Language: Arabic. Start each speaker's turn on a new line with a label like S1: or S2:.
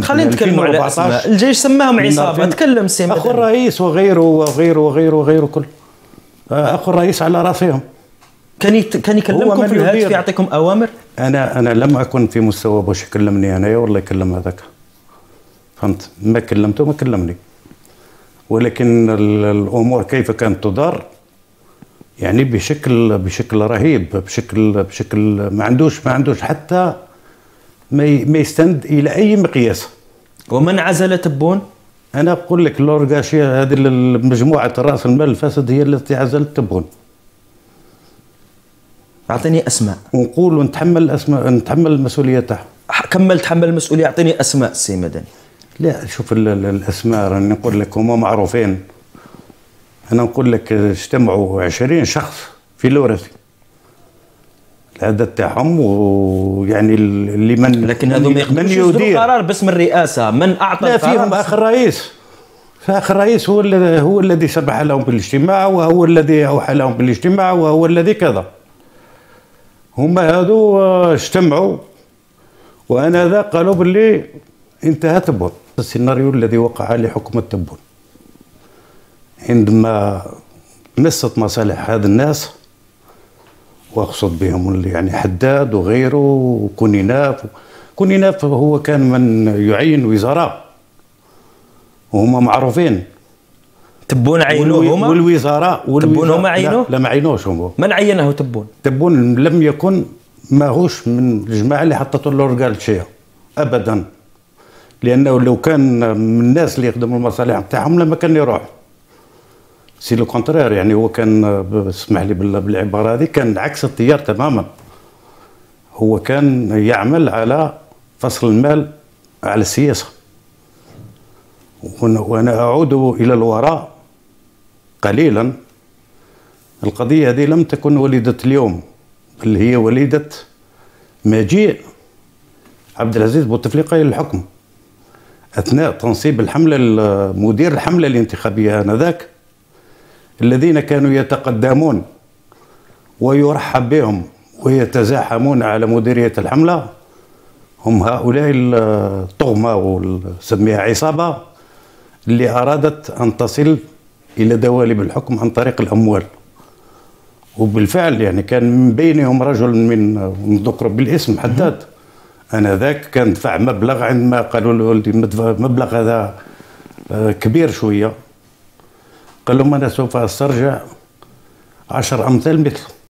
S1: خلينا نتكلموا على
S2: 2014
S1: أسماء. الجيش سماهم عصابة.
S2: 2000
S1: تكلم سي أخو.
S2: الرئيس وغيره وغيره وغيره وغيره كل. آه، أخو الرئيس على رأسهم.
S1: كان يت... كان يكلمكم في الهاتف. يعطيكم أوامر؟
S2: أنا أنا لم أكن في مستوى باش يكلمني انايا ولا يكلم هذاك. فهمت؟ ما كلمته ما كلمني. ولكن ال- الأمور كيف كانت تدار؟ يعني بشكل بشكل رهيب بشكل بشكل ما عندوش ما عندوش حتى ما يستند إلى أي مقياس.
S1: ومن عزل تبون؟
S2: أنا أقول لك لورغاشيا هذه مجموعة رأس المال الفاسد هي التي عزلت تبون.
S1: أعطيني أسماء.
S2: ونقول ونتحمل الاسماء نتحمل المسؤوليه تاعها
S1: كمل تحمل المسؤوليه أعطيني أسماء سي مدني.
S2: لا شوف ال- ال- الأسماء راني نقول لك هما معروفين. أنا نقول لك اجتمعوا 20 شخص في الورثي العدد تاعهم ويعني ال- اللي من
S1: لكن هذو ما
S2: من
S1: يقدروش
S2: يدير.
S1: قرار باسم الرئاسة. من أعطى
S2: لا فيهم اخ الرئيس فاخ الرئيس هو الذي هو الذي سمح لهم بالاجتماع وهو الذي أوحى لهم بالاجتماع وهو الذي كذا. هما هذو آه، اجتمعوا وأنا ذا قالوا باللي انتهى تبون. السيناريو الذي وقع لحكومة تبون. عندما مست مصالح هذا الناس واقصد بهم اللي يعني حداد وغيره وكونيناف كونيناف هو كان من يعين وزراء. وهم معروفين.
S1: تبون عينوه هما؟
S2: والوزراء
S1: تبون
S2: والوزراء-
S1: هم عينوه؟
S2: لا, لا ما عينوش هم
S1: من عينه تبون؟
S2: تبون لم يكن ماهوش من الجماعة اللي حطته له شيء. ابدا. لأنه لو كان من الناس اللي يخدموا المصالح بتاعهم لما كان يروح. C'est le contraire يعني هو كان اسمح لي بال- بالعبارة هذه كان عكس التيار تماما. هو كان يعمل على فصل المال على السياسة. وأنا أعود إلى الوراء قليلا. القضية هذه لم تكن وليدة اليوم بل هي وليدة مجيء عبد العزيز بوتفليقة إلى الحكم أثناء تنصيب الحملة مدير الحملة الانتخابية آنذاك. الذين كانوا يتقدمون ويرحب بهم ويتزاحمون على مديرية الحملة هم هؤلاء الطغمة ونسميها عصابة اللي أرادت أن تصل إلى دوالب الحكم عن طريق الأموال. وبالفعل يعني كان من بينهم رجل من نذكر بالاسم حداد. أنا ذاك كان دفع مبلغ عندما قالوا له مبلغ هذا آه، كبير شوية. قال لهم أنا سوف أسترجع؟ عشر أمثال مثله.